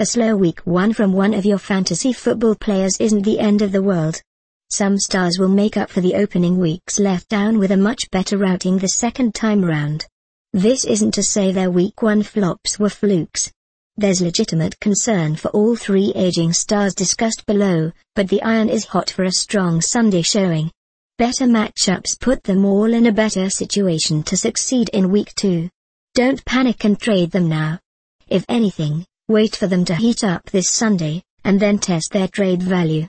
A slow week one from one of your fantasy football players isn't the end of the world. Some stars will make up for the opening weeks left down with a much better routing the second time round. This isn't to say their week one flops were flukes. There's legitimate concern for all three aging stars discussed below, but the iron is hot for a strong Sunday showing. Better matchups put them all in a better situation to succeed in week two. Don't panic and trade them now. If anything, wait for them to heat up this Sunday, and then test their trade value.